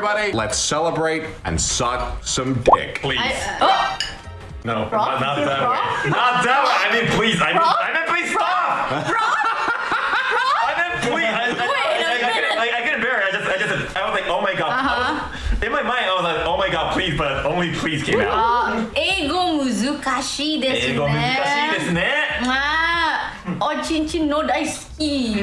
everybody. Let's celebrate and suck some dick. Please. I, uh, no, not, not that rock? way. Not that way. I mean, please. I mean, Rock? I mean, please stop. I mean, please. I, I, Wait I, I, a I, couldn't- like, I couldn't bear it. I just, I just, I was like, oh my god. Uh-huh. in my mind, I was like, oh my god, please, but only please came out. あ英語難しいですね。英語難しいですね。あーおちんちんの大好き。